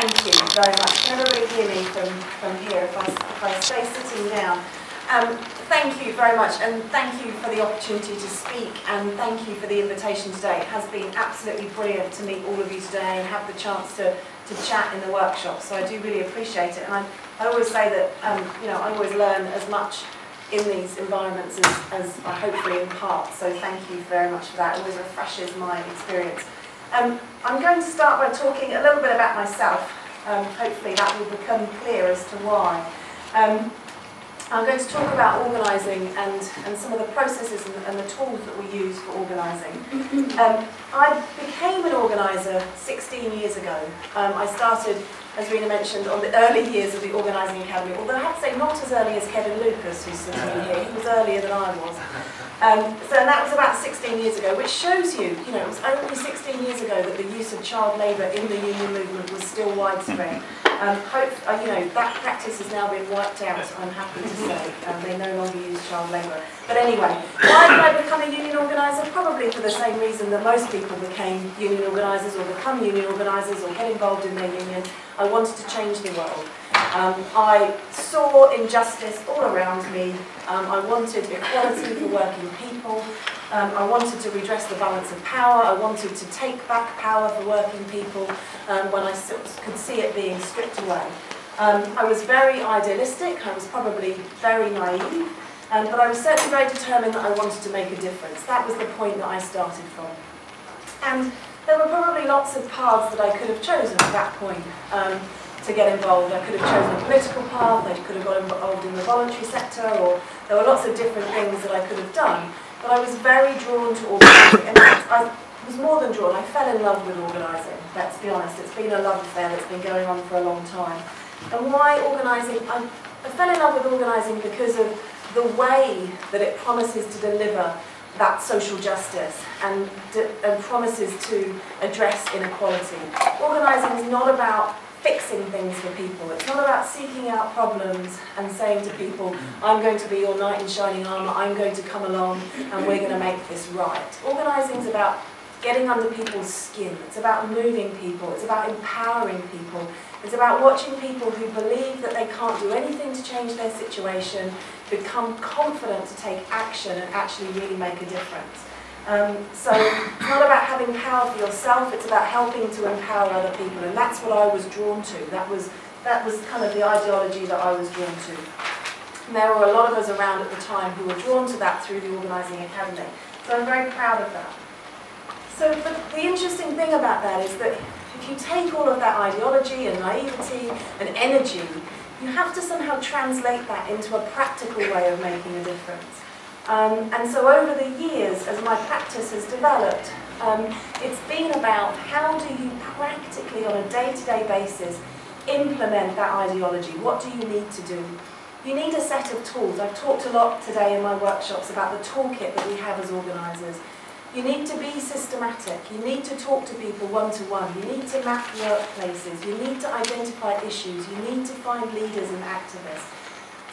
thank you very much. Can everybody hear me from, from here if I, if I stay sitting down? Um, thank you very much and thank you for the opportunity to speak and thank you for the invitation today. It has been absolutely brilliant to meet all of you today and have the chance to, to chat in the workshop. So I do really appreciate it. And I, I always say that, um, you know, I always learn as much in these environments as, as I hopefully impart. So thank you very much for that. It always refreshes my experience. Um, I'm going to start by talking a little bit about myself. Um, hopefully that will become clear as to why. Um, I'm going to talk about organising and, and some of the processes and, and the tools that we use for organising. Um, I became an organiser 16 years ago. Um, I started, as Rena mentioned, on the early years of the Organising Academy, although I have to say not as early as Kevin Lucas, who's sitting here. He was earlier than I was. Um, so that was about 16 years ago, which shows you, you know, it was only 16 years ago that the use of child labour in the union movement was still widespread. Um, hope, uh, you know, that practice has now been wiped out, I'm happy to say. Um, they no longer use child labour. But anyway, why did I become a union organiser? Probably for the same reason that most people became union organisers or become union organisers or get involved in their union. I wanted to change the world. Um, I saw injustice all around me. Um, I wanted equality for working people. Um, I wanted to redress the balance of power. I wanted to take back power for working people um, when I could see it being stripped away. Um, I was very idealistic. I was probably very naive. Um, but I was certainly very determined that I wanted to make a difference. That was the point that I started from. And there were probably lots of paths that I could have chosen at that point. To get involved. I could have chosen a political path, I could have got involved in the voluntary sector, or there were lots of different things that I could have done. But I was very drawn to organising. In fact, I was more than drawn, I fell in love with organising, let's be honest. It's been a love affair that's been going on for a long time. And why organising? I, I fell in love with organising because of the way that it promises to deliver that social justice and, and promises to address inequality. Organising is not about fixing things for people. It's not about seeking out problems and saying to people, I'm going to be your knight in shining armour, I'm going to come along and we're going to make this right. Organising is about getting under people's skin. It's about moving people. It's about empowering people. It's about watching people who believe that they can't do anything to change their situation become confident to take action and actually really make a difference. Um, so it's not about having power for yourself, it's about helping to empower other people. And that's what I was drawn to. That was, that was kind of the ideology that I was drawn to. And there were a lot of us around at the time who were drawn to that through the Organising Academy. So I'm very proud of that. So the, the interesting thing about that is that if you take all of that ideology and naivety and energy, you have to somehow translate that into a practical way of making a difference. Um, and so over the years, as my practice has developed, um, it's been about how do you practically, on a day-to-day -day basis, implement that ideology? What do you need to do? You need a set of tools. I've talked a lot today in my workshops about the toolkit that we have as organisers. You need to be systematic. You need to talk to people one-to-one. -one. You need to map workplaces. You need to identify issues. You need to find leaders and activists.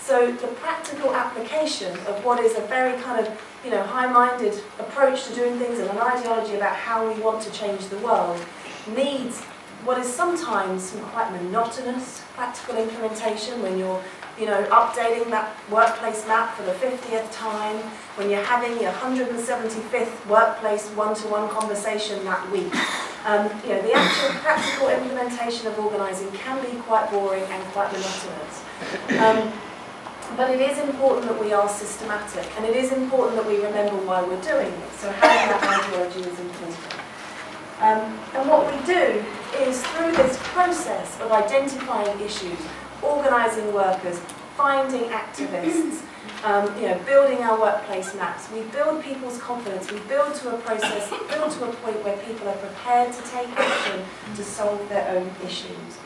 So the practical application of what is a very kind of you know, high-minded approach to doing things and an ideology about how we want to change the world needs what is sometimes some quite monotonous practical implementation when you're you know, updating that workplace map for the 50th time, when you're having your 175th workplace one-to-one -one conversation that week. Um, you know, the actual practical implementation of organising can be quite boring and quite monotonous. Um, but it is important that we are systematic, and it is important that we remember why we're doing it. So having that ideology is important. Um, and what we do is through this process of identifying issues, organising workers, finding activists, um, you know, building our workplace maps, we build people's confidence, we build to a process, build to a point where people are prepared to take action to solve their own issues.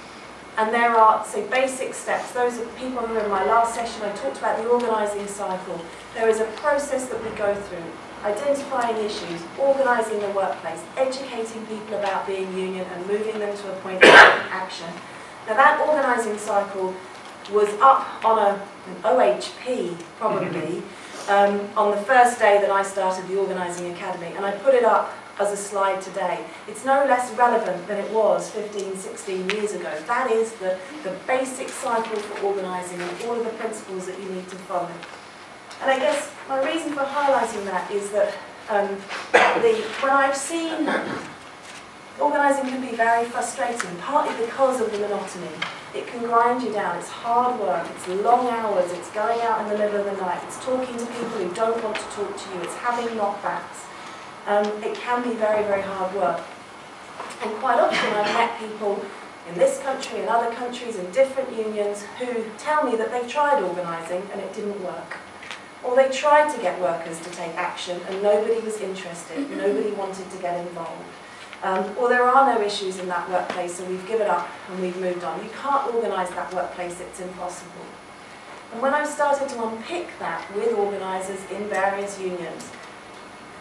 And there are, so basic steps. Those are people who were in my last session, I talked about the organising cycle. There is a process that we go through. Identifying issues, organising the workplace, educating people about being union and moving them to a point of action. Now that organising cycle was up on a, an OHP, probably, um, on the first day that I started the Organising Academy. And I put it up as a slide today. It's no less relevant than it was 15, 16 years ago. That is the, the basic cycle for organising and all of the principles that you need to follow. And I guess my reason for highlighting that is that um, the, when I've seen organising can be very frustrating, partly because of the monotony. It can grind you down, it's hard work, it's long hours, it's going out in the middle of the night, it's talking to people who don't want to talk to you, it's having knockbacks. Um, it can be very, very hard work. And quite often I've met people in this country and other countries in different unions who tell me that they've tried organising and it didn't work. Or they tried to get workers to take action and nobody was interested, nobody wanted to get involved. Um, or there are no issues in that workplace and we've given up and we've moved on. You can't organise that workplace, it's impossible. And when I've started to unpick that with organisers in various unions,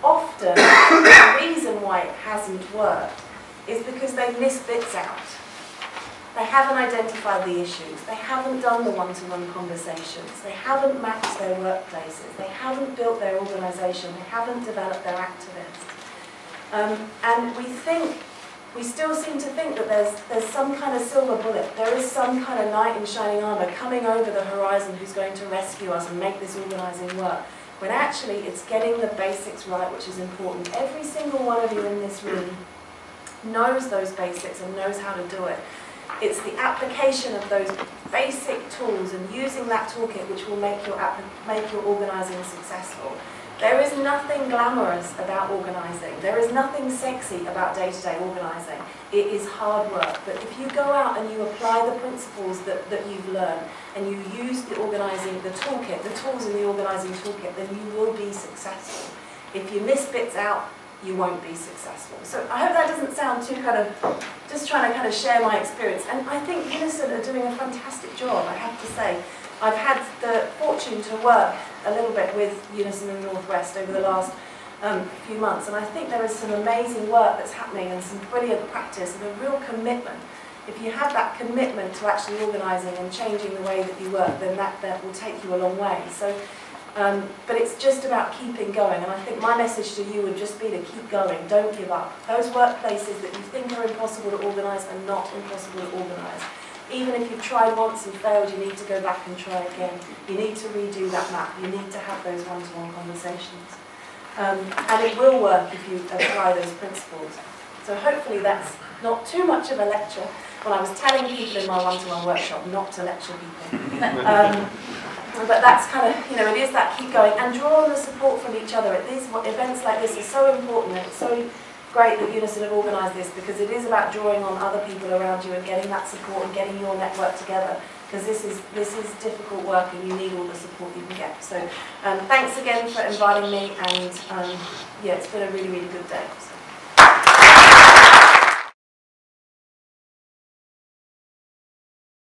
often the reason why it hasn't worked is because they've missed bits out. They haven't identified the issues, they haven't done the one-to-one -one conversations, they haven't mapped their workplaces, they haven't built their organisation, they haven't developed their activists. Um, and we think, we still seem to think that there's, there's some kind of silver bullet, there is some kind of knight in shining armour coming over the horizon who's going to rescue us and make this organising work. When actually it's getting the basics right which is important. Every single one of you in this room knows those basics and knows how to do it. It's the application of those basic tools and using that toolkit which will make your, make your organising successful. There is nothing glamorous about organising. There is nothing sexy about day-to-day -day organising. It is hard work. But if you go out and you apply the principles that, that you've learned and you use the organising, the toolkit, the tools in the organising toolkit, then you will be successful. If you miss bits out, you won't be successful. So I hope that doesn't sound too kind of, just trying to kind of share my experience. And I think Unison are doing a fantastic job, I have to say. I've had the fortune to work a little bit with Unison in the Northwest over the last um, few months, and I think there is some amazing work that's happening and some brilliant practice and a real commitment. If you have that commitment to actually organising and changing the way that you work, then that, that will take you a long way. So, um, but it's just about keeping going, and I think my message to you would just be to keep going, don't give up. Those workplaces that you think are impossible to organise are not impossible to organise. Even if you've tried once and failed, you need to go back and try again. You need to redo that map. You need to have those one-to-one -one conversations. Um, and it will work if you apply those principles. So hopefully that's not too much of a lecture when I was telling people in my one-to-one -one workshop not to lecture people. Um, but that's kind of, you know, it is that keep going and draw on the support from each other. These events like this are so important it's so great that Unison have organised this because it is about drawing on other people around you and getting that support and getting your network together because this is this is difficult work and you need all the support you can get. So um, thanks again for inviting me and um, yeah, it's been a really, really good day. So.